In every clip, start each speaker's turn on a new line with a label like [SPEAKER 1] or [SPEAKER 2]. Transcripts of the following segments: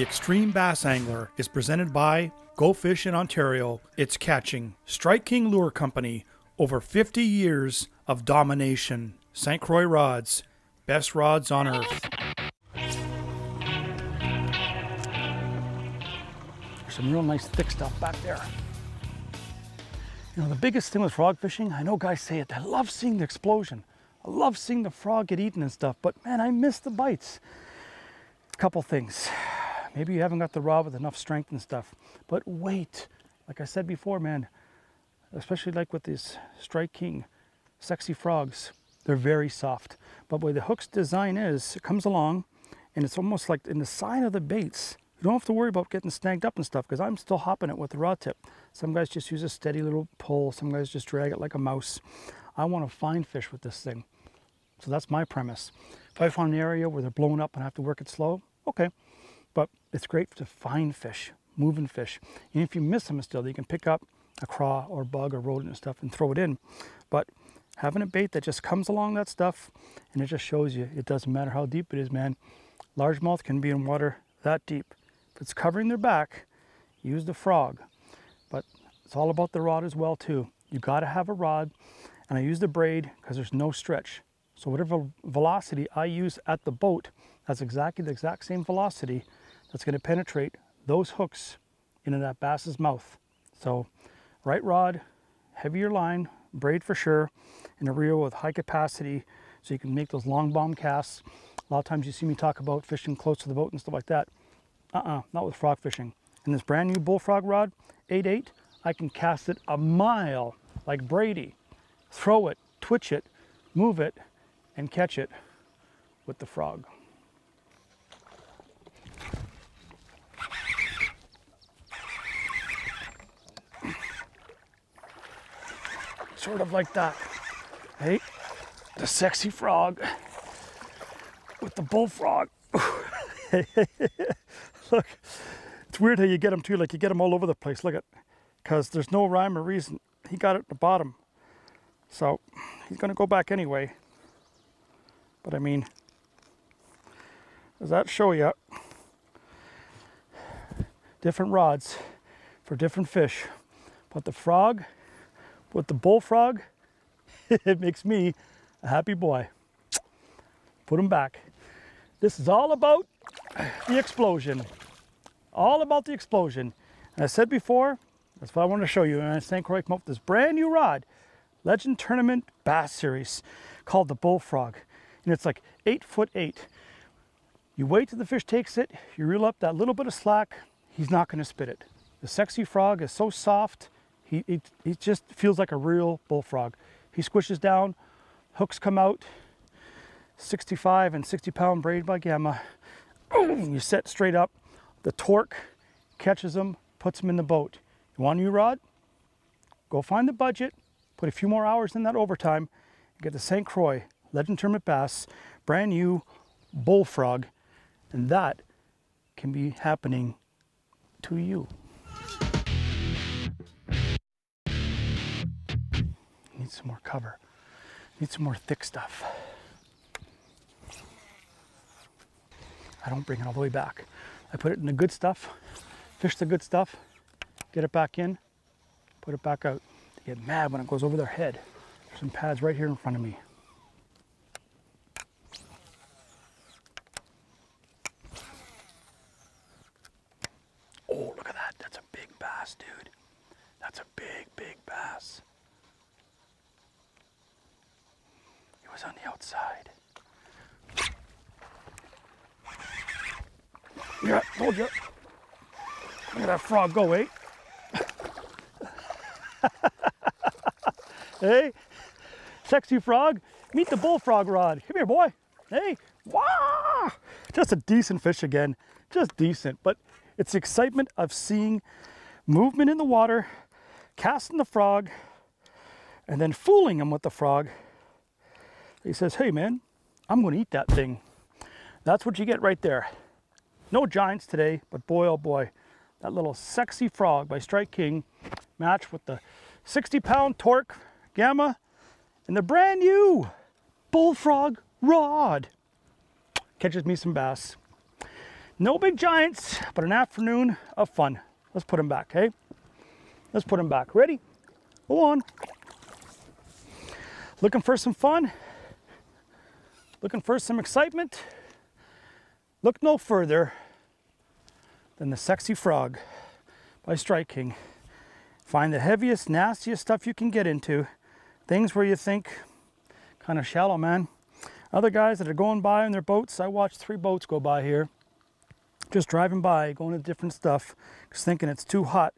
[SPEAKER 1] The Extreme Bass Angler is presented by Go Fish in Ontario. It's catching. Strike King Lure Company. Over 50 years of domination. St. Croix Rods. Best rods on earth.
[SPEAKER 2] There's some real nice thick stuff back there. You know, the biggest thing with frog fishing, I know guys say it, I love seeing the explosion. I love seeing the frog get eaten and stuff, but man, I miss the bites. A couple things. Maybe you haven't got the rod with enough strength and stuff, but wait. Like I said before, man, especially like with these Strike King sexy frogs, they're very soft. But way the hook's design is, it comes along and it's almost like in the side of the baits. You don't have to worry about getting snagged up and stuff because I'm still hopping it with the rod tip. Some guys just use a steady little pull. Some guys just drag it like a mouse. I want to find fish with this thing. So that's my premise. If I find an area where they're blowing up and I have to work it slow, okay. But it's great to find fish, moving fish. And if you miss them still, you can pick up a craw or bug or rodent and stuff and throw it in. But having a bait that just comes along that stuff and it just shows you it doesn't matter how deep it is, man. Largemouth can be in water that deep. If it's covering their back, use the frog. But it's all about the rod as well too. You got to have a rod and I use the braid because there's no stretch. So whatever velocity I use at the boat, that's exactly the exact same velocity that's going to penetrate those hooks into that bass's mouth. So right rod, heavier line, braid for sure, and a reel with high capacity so you can make those long bomb casts. A lot of times you see me talk about fishing close to the boat and stuff like that. Uh-uh, not with frog fishing. And this brand new bullfrog rod, 8.8, I can cast it a mile like Brady. Throw it, twitch it, move it, and catch it with the frog. Sort of like that. Hey, the sexy frog with the bullfrog. Look, it's weird how you get them too, like you get them all over the place. Look at, because there's no rhyme or reason. He got it at the bottom. So he's gonna go back anyway. But I mean, does that show you different rods for different fish? But the frog with the bullfrog, it makes me a happy boy. Put him back. This is all about the explosion. All about the explosion. And I said before, that's what I want to show you. And I come up with this brand new rod, Legend Tournament Bass Series, called the Bullfrog and it's like eight foot eight. You wait till the fish takes it, you reel up that little bit of slack, he's not gonna spit it. The sexy frog is so soft, he, he, he just feels like a real bullfrog. He squishes down, hooks come out, 65 and 60 pound braid by Gamma. You set straight up, the torque catches them, puts them in the boat. You want a new rod? Go find the budget, put a few more hours in that overtime, and get the St. Croix Legend Tournament Bass, brand new bullfrog, and that can be happening to you. Need some more cover. Need some more thick stuff. I don't bring it all the way back. I put it in the good stuff, fish the good stuff, get it back in, put it back out. They get mad when it goes over their head. There's some pads right here in front of me. On the outside. Yeah, told you. Look at that frog go, eh? hey, sexy frog, meet the bullfrog rod. Come here, boy. Hey, wow! Just a decent fish again, just decent. But it's the excitement of seeing movement in the water, casting the frog, and then fooling him with the frog he says, hey man, I'm gonna eat that thing. That's what you get right there. No giants today, but boy, oh boy, that little sexy frog by Strike King matched with the 60 pound torque gamma and the brand new bullfrog rod. Catches me some bass. No big giants, but an afternoon of fun. Let's put them back, hey? Let's put them back. Ready? Go on. Looking for some fun? Looking for some excitement? Look no further than the Sexy Frog by Strike King. Find the heaviest, nastiest stuff you can get into. Things where you think, kind of shallow, man. Other guys that are going by on their boats, I watched three boats go by here, just driving by, going to different stuff, just thinking it's too hot,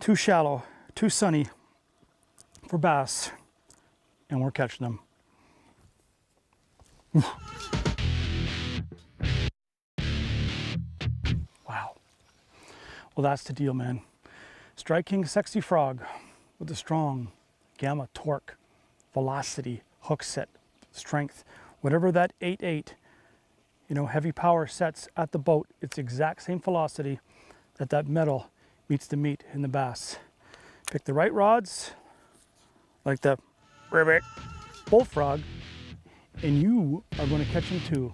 [SPEAKER 2] too shallow, too sunny for bass, and we're catching them. Wow. Well, that's the deal, man. Strike King Sexy Frog with a strong gamma torque, velocity, hook set, strength, whatever that 8.8, you know, heavy power sets at the boat, it's exact same velocity that that metal meets the meat in the bass. Pick the right rods, like the ribbit bullfrog, and you are going to catch them too.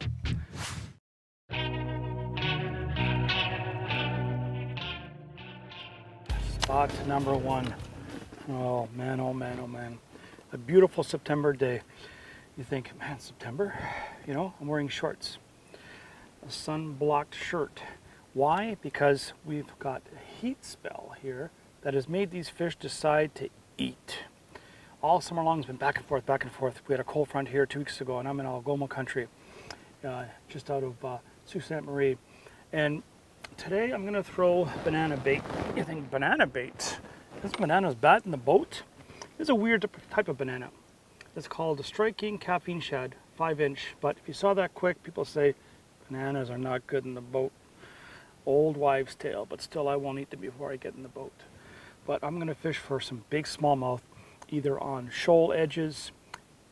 [SPEAKER 2] Spot number one. Oh man, oh man, oh man. A beautiful September day. You think, man, September? You know, I'm wearing shorts. A sun-blocked shirt. Why? Because we've got a heat spell here that has made these fish decide to eat. All summer long has been back and forth, back and forth. We had a cold front here two weeks ago, and I'm in Algoma country, uh, just out of uh, Sault Ste. Marie. And today I'm going to throw banana bait. You think banana bait? This banana's bad in the boat? It's a weird type of banana. It's called a Strike King caffeine shad, 5 inch. But if you saw that quick, people say bananas are not good in the boat. Old wives' tale, but still I won't eat them before I get in the boat. But I'm going to fish for some big smallmouth, either on shoal edges,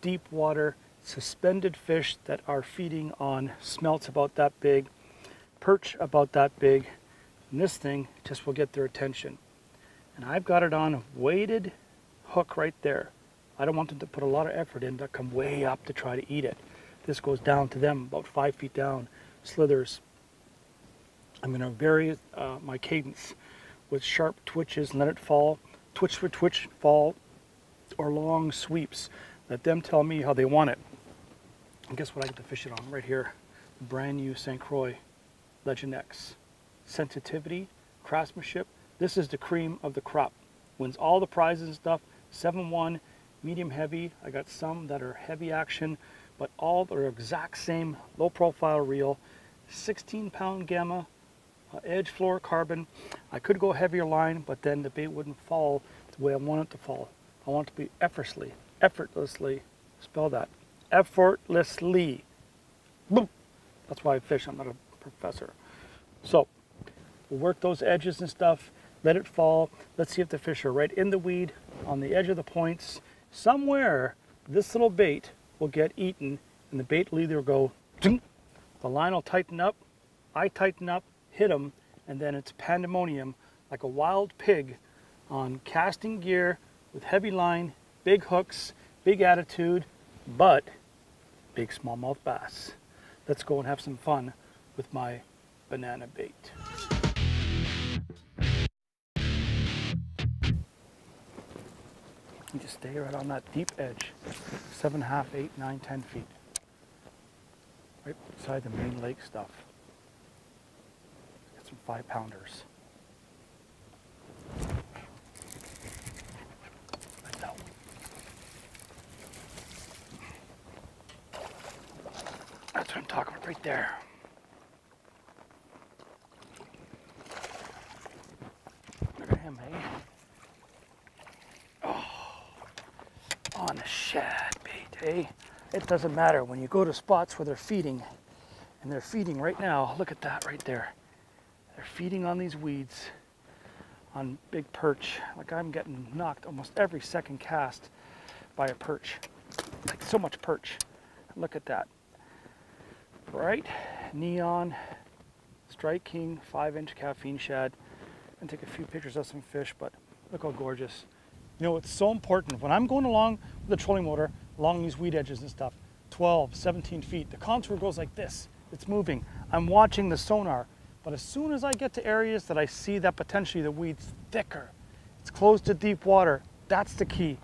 [SPEAKER 2] deep water, suspended fish that are feeding on smelts about that big, perch about that big, and this thing just will get their attention. And I've got it on a weighted hook right there. I don't want them to put a lot of effort in to come way up to try to eat it. This goes down to them about five feet down, slithers. I'm going to vary uh, my cadence with sharp twitches and let it fall, twitch for twitch, fall, or long sweeps. Let them tell me how they want it. And guess what I get to fish it on right here? Brand new St. Croix Legend X. Sensitivity, craftsmanship, this is the cream of the crop. Wins all the prizes and stuff. 7-1, medium heavy. I got some that are heavy action, but all are exact same low profile reel. 16 pound gamma, uh, edge fluorocarbon. I could go heavier line, but then the bait wouldn't fall the way I want it to fall. I want to be effortlessly, effortlessly, spell that, effortlessly. Boom. That's why I fish, I'm not a professor. So, we'll work those edges and stuff let it fall. Let's see if the fish are right in the weed on the edge of the points. Somewhere this little bait will get eaten and the bait will either go, the line will tighten up, I tighten up, hit them, and then it's pandemonium like a wild pig on casting gear with heavy line, big hooks, big attitude, but big smallmouth bass. Let's go and have some fun with my banana bait. You just stay right on that deep edge, seven, half, eight, nine, ten feet. Right beside the main lake stuff. Get some five pounders. That's what I'm talking about right there. Look at him, eh? on a shad bait, eh? It doesn't matter when you go to spots where they're feeding, and they're feeding right now. Look at that right there. They're feeding on these weeds, on big perch. Like I'm getting knocked almost every second cast by a perch. Like so much perch. Look at that. Right? Neon, Strike King, 5 inch caffeine shad. And take a few pictures of some fish, but look how gorgeous. You know, it's so important. When I'm going along with the trolling motor, along these weed edges and stuff, 12, 17 feet, the contour goes like this. it's moving. I'm watching the sonar. But as soon as I get to areas that I see that potentially the weed's thicker, it's close to deep water, that's the key.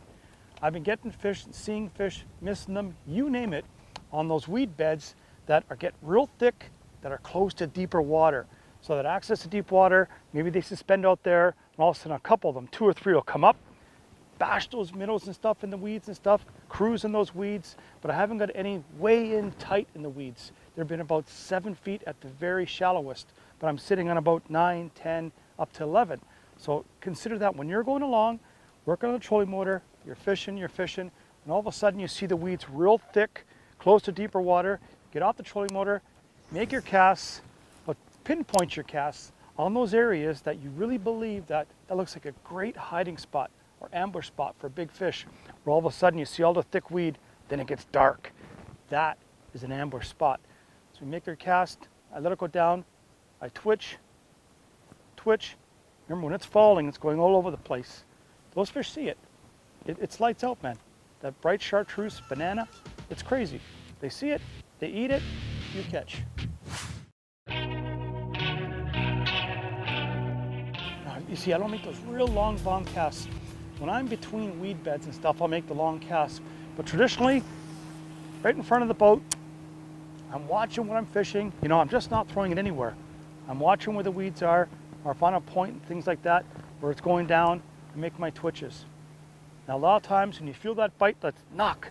[SPEAKER 2] I've been getting fish, and seeing fish, missing them, you name it, on those weed beds that are get real thick, that are close to deeper water. So that access to deep water, maybe they suspend out there, and all of a sudden a couple of them, two or three will come up, bash those minnows and stuff in the weeds and stuff, cruise in those weeds, but I haven't got any way in tight in the weeds. They've been about seven feet at the very shallowest, but I'm sitting on about nine, 10, up to 11. So consider that when you're going along, working on the trolling motor, you're fishing, you're fishing, and all of a sudden you see the weeds real thick, close to deeper water, get off the trolling motor, make your casts, but pinpoint your casts on those areas that you really believe that that looks like a great hiding spot or ambush spot for big fish, where all of a sudden you see all the thick weed, then it gets dark. That is an ambush spot. So we make your cast, I let it go down, I twitch, twitch. Remember when it's falling, it's going all over the place. Those fish see it. it it's lights out, man. That bright chartreuse banana, it's crazy. They see it, they eat it, you catch. Now, you see, I don't make those real long bomb casts. When I'm between weed beds and stuff, I'll make the long casts. But traditionally, right in front of the boat, I'm watching what I'm fishing. You know, I'm just not throwing it anywhere. I'm watching where the weeds are, or if I'm on a point and things like that, where it's going down, I make my twitches. Now, a lot of times when you feel that bite, let's knock,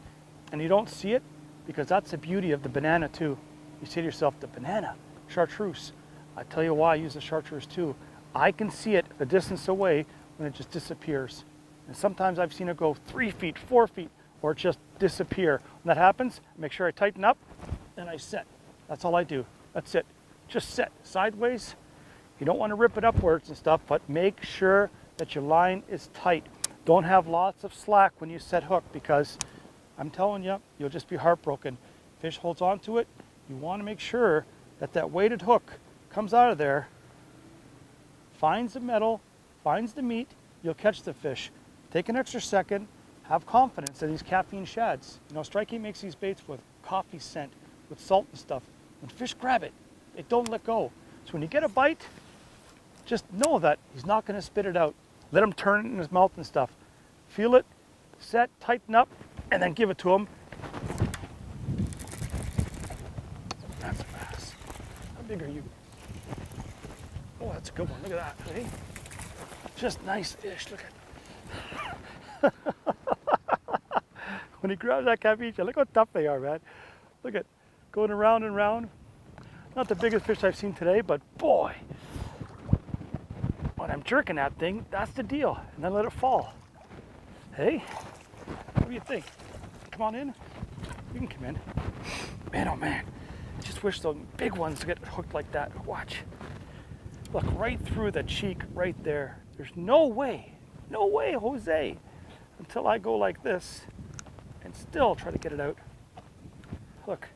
[SPEAKER 2] and you don't see it, because that's the beauty of the banana too. You say to yourself, the banana, chartreuse. I tell you why I use the chartreuse too. I can see it a distance away when it just disappears. And sometimes I've seen it go three feet, four feet, or just disappear. When that happens, make sure I tighten up and I set. That's all I do. That's it. Just set sideways. You don't want to rip it upwards and stuff, but make sure that your line is tight. Don't have lots of slack when you set hook because I'm telling you, you'll just be heartbroken. Fish holds onto it. You want to make sure that that weighted hook comes out of there, finds the metal, finds the meat, you'll catch the fish. Take an extra second, have confidence in these caffeine shads. You know, Strike King makes these baits with coffee scent, with salt and stuff. When fish grab it, they don't let go. So when you get a bite, just know that he's not going to spit it out. Let him turn it in his mouth and stuff. Feel it, set, tighten up, and then give it to him. That's a bass. How big are you? Oh, that's a good one. Look at that. Hey? Just nice fish. Look at when he grabs that capiche, look how tough they are, man. Look at going around and around. Not the biggest fish I've seen today, but boy, when I'm jerking that thing, that's the deal. And then let it fall. Hey, do you think? Come on in. You can come in. Man, oh man. I just wish those big ones to get hooked like that. Watch. Look, right through the cheek, right there. There's no way, no way, Jose, until I go like this and still try to get it out. Look,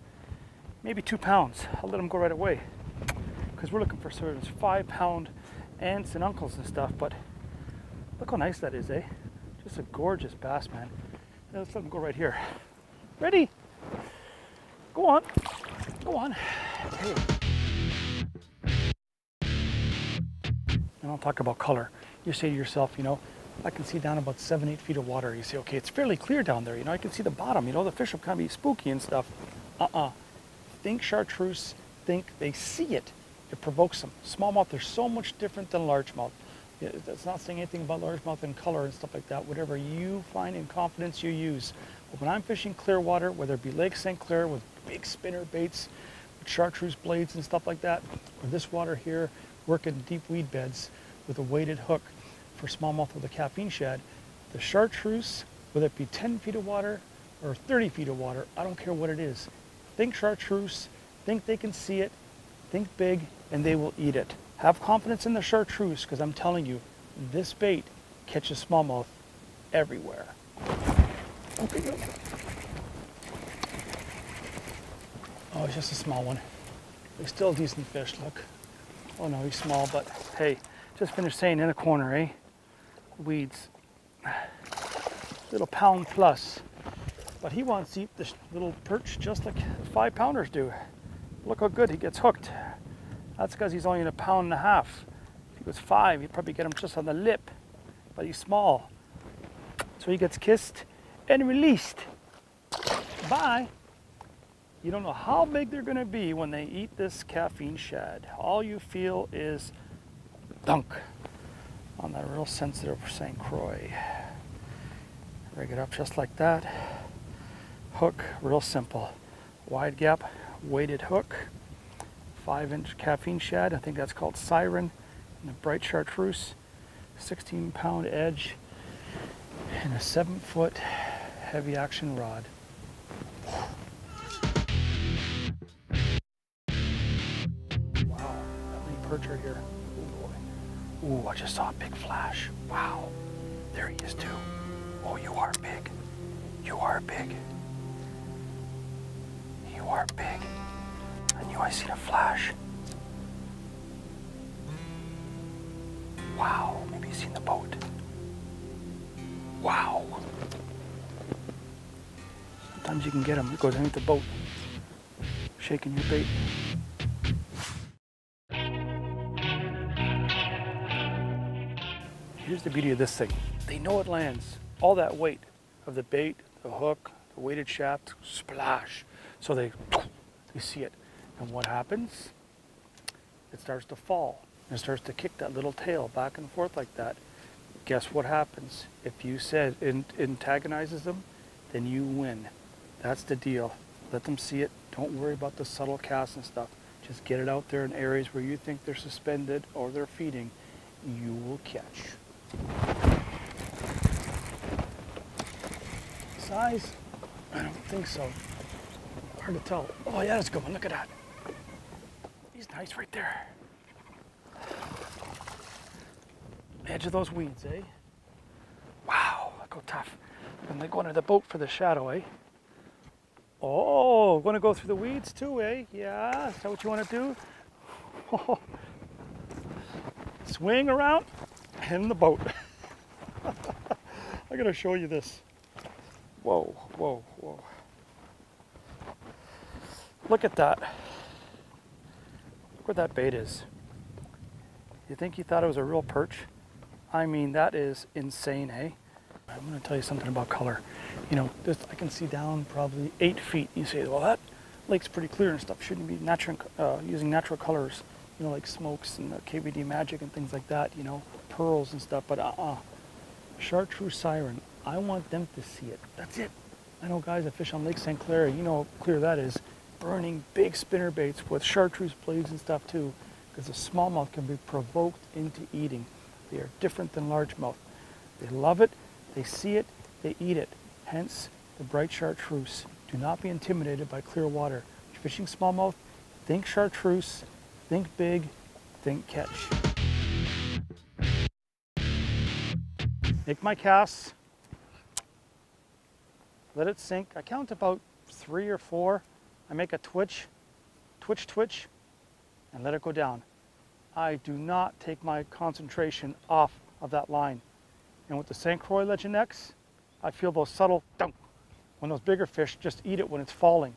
[SPEAKER 2] maybe two pounds. I'll let them go right away because we're looking for of five pound aunts and uncles and stuff. But look how nice that is, eh? Just a gorgeous bass, man. Let's let them go right here. Ready? Go on. Go on. Hey. And I'll talk about color. You say to yourself, you know, I can see down about seven, eight feet of water. You say, okay, it's fairly clear down there. You know, I can see the bottom. You know, the fish will kind of be spooky and stuff. Uh-uh. Think chartreuse. Think they see it. It provokes them. Smallmouth they're so much different than largemouth. It's not saying anything about largemouth and color and stuff like that. Whatever you find in confidence, you use. But when I'm fishing clear water, whether it be Lake St. Clair with big spinner baits, chartreuse blades and stuff like that, or this water here, working deep weed beds with a weighted hook for smallmouth with a caffeine shad, the chartreuse, whether it be 10 feet of water or 30 feet of water, I don't care what it is. Think chartreuse, think they can see it, think big, and they will eat it. Have confidence in the chartreuse because I'm telling you, this bait catches smallmouth everywhere. Oh, it's just a small one. He's still a decent fish, look. Oh no, he's small, but hey, just finished saying in a corner, eh? Weeds. Little pound plus. But he wants to eat this little perch just like five pounders do. Look how good he gets hooked. That's because he's only in a pound and a half. If he was five, you'd probably get him just on the lip, but he's small. So he gets kissed and released. Bye. You don't know how big they're to be when they eat this caffeine shad. All you feel is dunk on that real sensitive St. Croix. Rig it up just like that. Hook, real simple. Wide gap, weighted hook. Five inch caffeine shad, I think that's called Siren. And a bright chartreuse, 16 pound edge, and a seven foot heavy action rod. Wow, perch are here. Ooh, boy. Ooh, I just saw a big flash. Wow, there he is too. Oh, you are big. You are big. You are big. I knew I seen a flash. Wow, maybe you seen the boat. Wow. Sometimes you can get them. It goes underneath the boat, shaking your bait. Here's the beauty of this thing. They know it lands. All that weight of the bait, the hook, the weighted shaft, splash. So they, they see it. And what happens? It starts to fall. It starts to kick that little tail back and forth like that. Guess what happens? If you said it antagonizes them, then you win. That's the deal. Let them see it. Don't worry about the subtle casts and stuff. Just get it out there in areas where you think they're suspended or they're feeding. You will catch. Size? I don't think so. Hard to tell. Oh yeah, that's a good one. Look at that. Nice right there. Edge of those weeds, eh? Wow, go tough. And they go under the boat for the shadow, eh? Oh, gonna go through the weeds too, eh? Yeah, is that what you want to do? Oh. Swing around in the boat. I gotta show you this. Whoa, whoa, whoa. Look at that. Where that bait is. You think you thought it was a real perch? I mean, that is insane, eh? I'm gonna tell you something about color. You know, this, I can see down probably eight feet. You say, well, that lake's pretty clear and stuff. Shouldn't be natural, uh, using natural colors, you know, like smokes and KVD magic and things like that, you know, pearls and stuff. But uh-uh. Chartreuse siren, I want them to see it. That's it. I know guys that fish on Lake St. Clair, you know how clear that is, burning big spinner baits with chartreuse blades and stuff too, because the smallmouth can be provoked into eating. They are different than largemouth. They love it, they see it, they eat it. Hence the bright chartreuse. Do not be intimidated by clear water. You're fishing smallmouth, think chartreuse, think big, think catch. Make my casts. Let it sink. I count about three or four. I make a twitch, twitch, twitch, and let it go down. I do not take my concentration off of that line. And with the St. Croix Legend X, I feel those subtle dunk when those bigger fish just eat it when it's falling.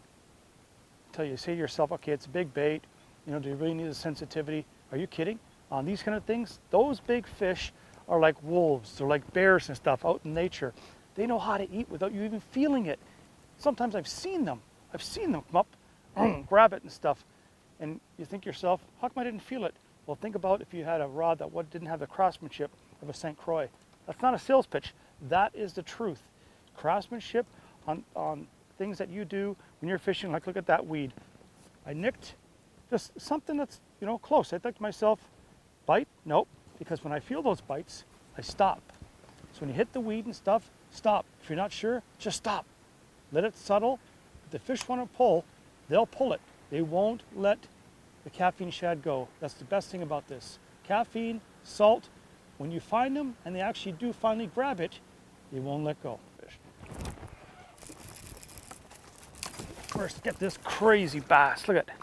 [SPEAKER 2] Until you say to yourself, okay, it's a big bait. You know, do you really need the sensitivity? Are you kidding? On these kind of things, those big fish are like wolves. They're like bears and stuff out in nature. They know how to eat without you even feeling it. Sometimes I've seen them. I've seen them come up, grab it and stuff. And you think yourself, how come I didn't feel it? Well, think about if you had a rod that what didn't have the craftsmanship of a St. Croix. That's not a sales pitch. That is the truth. Craftsmanship on, on things that you do when you're fishing, like look at that weed. I nicked just something that's, you know, close. I think to myself, bite? Nope. Because when I feel those bites, I stop. So when you hit the weed and stuff, stop. If you're not sure, just stop. Let it settle. The fish want to pull, they'll pull it. They won't let the caffeine shad go. That's the best thing about this. Caffeine, salt, when you find them and they actually do finally grab it, they won't let go. First, get this crazy bass. Look at, it.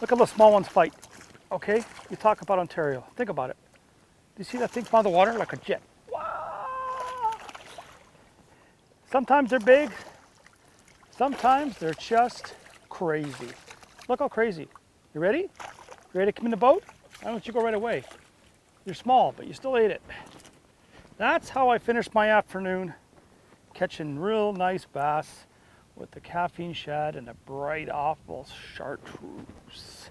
[SPEAKER 2] look at the small ones fight. Okay, you talk about Ontario. Think about it. Do you see that thing of the water like a jet? Wow. Sometimes they're big. Sometimes they're just crazy. Look how crazy. You ready? You ready to come in the boat? Why don't you go right away. You're small, but you still ate it. That's how I finished my afternoon, catching real nice bass with the caffeine shad and the bright awful chartreuse.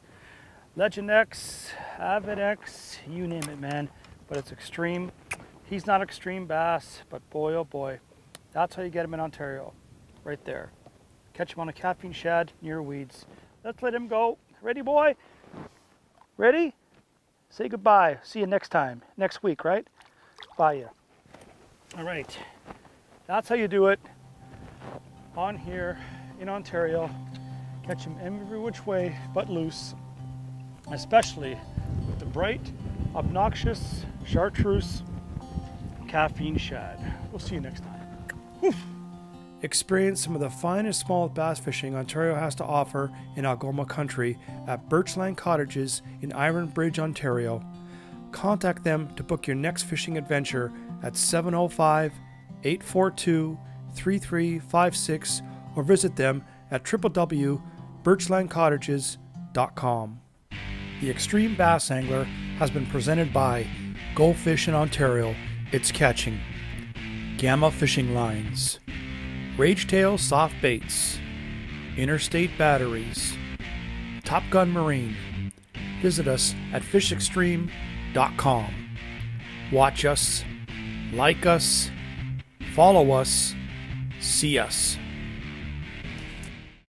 [SPEAKER 2] Legend X, Avid X, you name it, man. But it's extreme. He's not extreme bass, but boy, oh boy, that's how you get him in Ontario, right there. Catch him on a caffeine shad near weeds. Let's let him go. Ready, boy? Ready? Say goodbye. See you next time. Next week, right? Bye you. All right. That's how you do it on here in Ontario. Catch them every which way but loose, especially with the bright, obnoxious chartreuse caffeine shad. We'll see you next time.
[SPEAKER 1] Experience some of the finest small bass fishing Ontario has to offer in Algoma country at Birchland Cottages in Iron Bridge, Ontario. Contact them to book your next fishing adventure at 705 842 3356 or visit them at www.birchlandcottages.com. The Extreme Bass Angler has been presented by Go Fish in Ontario. It's catching. Gamma Fishing Lines. Ragetail Soft Baits, Interstate Batteries, Top Gun Marine. Visit us at fishextreme.com. Watch us, like us, follow us, see us.